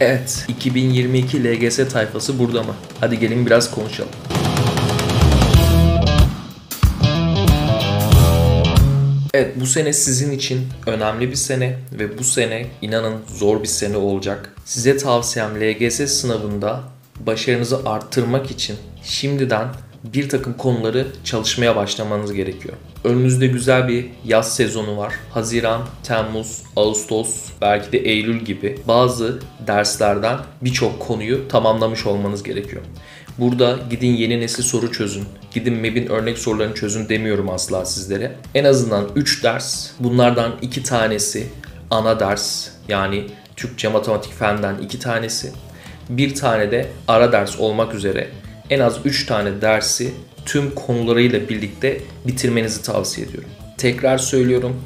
Evet, 2022 LGS tayfası burada mı? Hadi gelin biraz konuşalım. Evet bu sene sizin için önemli bir sene ve bu sene inanın zor bir sene olacak. Size tavsiyem LGS sınavında başarınızı arttırmak için şimdiden bir takım konuları çalışmaya başlamanız gerekiyor. Önünüzde güzel bir yaz sezonu var. Haziran, Temmuz, Ağustos, belki de Eylül gibi bazı derslerden birçok konuyu tamamlamış olmanız gerekiyor. Burada gidin yeni nesil soru çözün. Gidin MEB'in örnek sorularını çözün demiyorum asla sizlere. En azından 3 ders. Bunlardan 2 tanesi ana ders. Yani Türkçe, matematik, fenden 2 tanesi. Bir tane de ara ders olmak üzere en az 3 tane dersi tüm konularıyla birlikte bitirmenizi tavsiye ediyorum. Tekrar söylüyorum.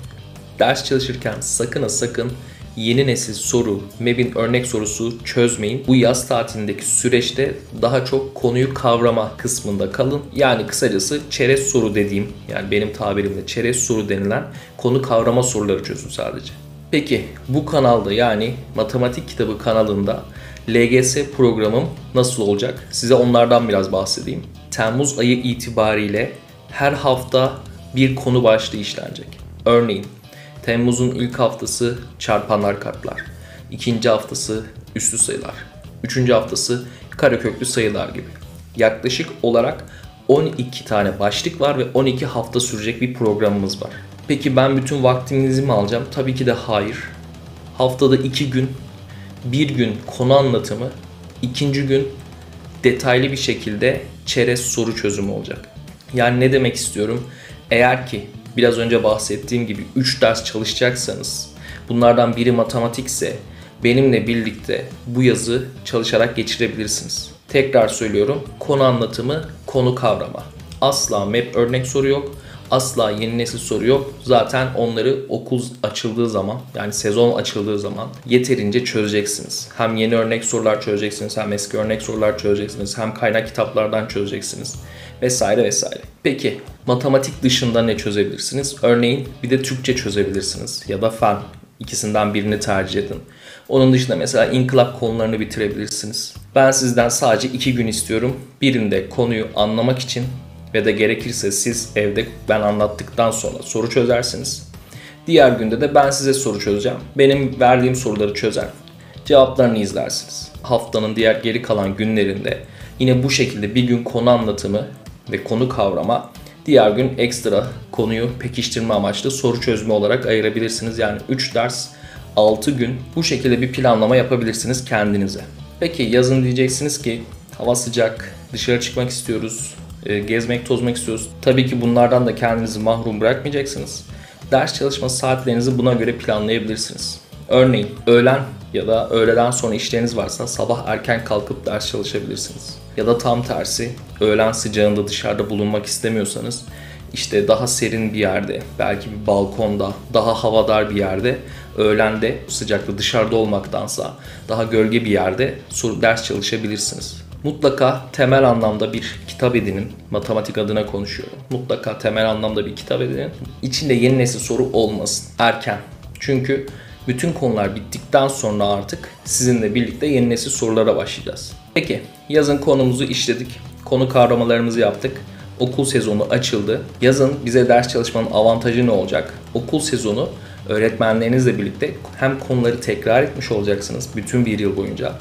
Ders çalışırken sakın ha sakın yeni nesil soru, MEB'in örnek sorusu çözmeyin. Bu yaz tatilindeki süreçte daha çok konuyu kavrama kısmında kalın. Yani kısacası çerez soru dediğim, yani benim tabirimle çerez soru denilen konu kavrama soruları çözün sadece. Peki bu kanalda yani matematik kitabı kanalında LGS programım nasıl olacak? Size onlardan biraz bahsedeyim. Temmuz ayı itibariyle her hafta bir konu başlığı işlenecek. Örneğin Temmuz'un ilk haftası çarpanlar katlar. ikinci haftası üslü sayılar. Üçüncü haftası kareköklü sayılar gibi. Yaklaşık olarak 12 tane başlık var ve 12 hafta sürecek bir programımız var. Peki ben bütün vaktinizi mi alacağım? Tabii ki de hayır. Haftada 2 gün, bir gün konu anlatımı, ikinci gün detaylı bir şekilde çerez soru çözümü olacak. Yani ne demek istiyorum? Eğer ki biraz önce bahsettiğim gibi 3 ders çalışacaksanız bunlardan biri matematikse benimle birlikte bu yazı çalışarak geçirebilirsiniz. Tekrar söylüyorum konu anlatımı, konu kavrama. Asla map örnek soru yok. Asla yeni nesil soru yok. Zaten onları okul açıldığı zaman yani sezon açıldığı zaman yeterince çözeceksiniz. Hem yeni örnek sorular çözeceksiniz hem eski örnek sorular çözeceksiniz hem kaynak kitaplardan çözeceksiniz vesaire vesaire. Peki matematik dışında ne çözebilirsiniz? Örneğin bir de Türkçe çözebilirsiniz ya da fen. İkisinden birini tercih edin. Onun dışında mesela inkılap konularını bitirebilirsiniz. Ben sizden sadece iki gün istiyorum. Birinde konuyu anlamak için ve de gerekirse siz evde ben anlattıktan sonra soru çözersiniz. Diğer günde de ben size soru çözeceğim. Benim verdiğim soruları çözer. Cevaplarını izlersiniz. Haftanın diğer geri kalan günlerinde yine bu şekilde bir gün konu anlatımı ve konu kavrama, diğer gün ekstra konuyu pekiştirme amaçlı soru çözme olarak ayırabilirsiniz. Yani 3 ders 6 gün bu şekilde bir planlama yapabilirsiniz kendinize. Peki yazın diyeceksiniz ki hava sıcak, dışarı çıkmak istiyoruz, gezmek, tozmak istiyoruz. Tabii ki bunlardan da kendinizi mahrum bırakmayacaksınız. Ders çalışma saatlerinizi buna göre planlayabilirsiniz. Örneğin öğlen ya da öğleden sonra işleriniz varsa sabah erken kalkıp ders çalışabilirsiniz. Ya da tam tersi öğlen sıcağında dışarıda bulunmak istemiyorsanız işte daha serin bir yerde, belki bir balkonda, daha havadar bir yerde öğlende sıcakta dışarıda olmaktansa daha gölge bir yerde ders çalışabilirsiniz. Mutlaka temel anlamda bir kitap edinin. Matematik adına konuşuyorum. Mutlaka temel anlamda bir kitap edinin. İçinde yeni nesil soru olmasın. Erken. Çünkü bütün konular bittikten sonra artık sizinle birlikte yeni nesil sorulara başlayacağız. Peki yazın konumuzu işledik. Konu kavramalarımızı yaptık. Okul sezonu açıldı. Yazın bize ders çalışmanın avantajı ne olacak? Okul sezonu öğretmenlerinizle birlikte hem konuları tekrar etmiş olacaksınız bütün bir yıl boyunca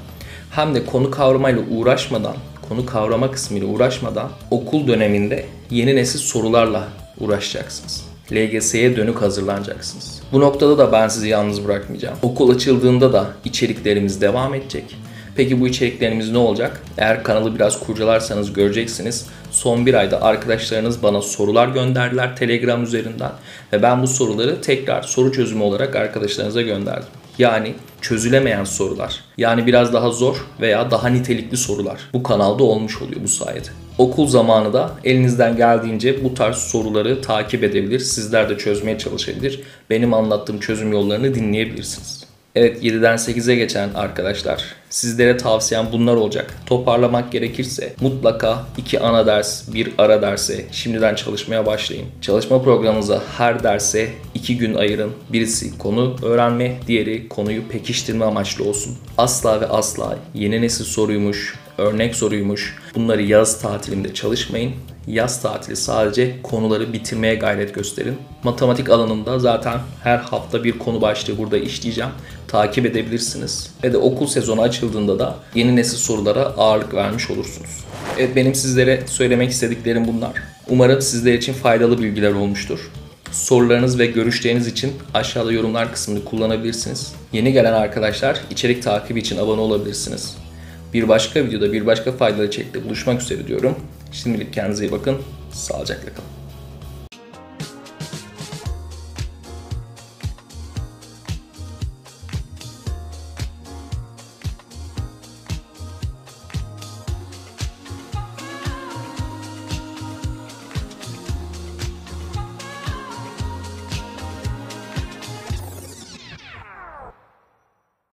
hem de konu kavramayla uğraşmadan, konu kavrama kısmıyla uğraşmadan okul döneminde yeni nesil sorularla uğraşacaksınız. LGS'ye dönük hazırlanacaksınız. Bu noktada da ben sizi yalnız bırakmayacağım. Okul açıldığında da içeriklerimiz devam edecek. Peki bu içeriklerimiz ne olacak? Eğer kanalı biraz kurcalarsanız göreceksiniz. Son bir ayda arkadaşlarınız bana sorular gönderdiler Telegram üzerinden. Ve ben bu soruları tekrar soru çözümü olarak arkadaşlarınıza gönderdim. Yani çözülemeyen sorular. Yani biraz daha zor veya daha nitelikli sorular. Bu kanalda olmuş oluyor bu sayede. Okul zamanı da elinizden geldiğince bu tarz soruları takip edebilir. Sizler de çözmeye çalışabilir. Benim anlattığım çözüm yollarını dinleyebilirsiniz. Evet 7'den 8'e geçen arkadaşlar. Sizlere tavsiyem bunlar olacak. Toparlamak gerekirse mutlaka iki ana ders, bir ara derse şimdiden çalışmaya başlayın. Çalışma programınıza her derse iki gün ayırın. Birisi konu öğrenme, diğeri konuyu pekiştirme amaçlı olsun. Asla ve asla yeni nesil soruymuş, örnek soruymuş. Bunları yaz tatilinde çalışmayın. Yaz tatili sadece konuları bitirmeye gayret gösterin. Matematik alanında zaten her hafta bir konu başlığı burada işleyeceğim. Takip edebilirsiniz. Ve de okul sezonu açıldığında da yeni nesil sorulara ağırlık vermiş olursunuz. Evet benim sizlere söylemek istediklerim bunlar. Umarım sizler için faydalı bilgiler olmuştur. Sorularınız ve görüşleriniz için aşağıda yorumlar kısmını kullanabilirsiniz. Yeni gelen arkadaşlar içerik takibi için abone olabilirsiniz. Bir başka videoda bir başka faydalı içerikte buluşmak üzere diyorum. Şimdilik kendinize iyi bakın. Sağlıcakla kalın.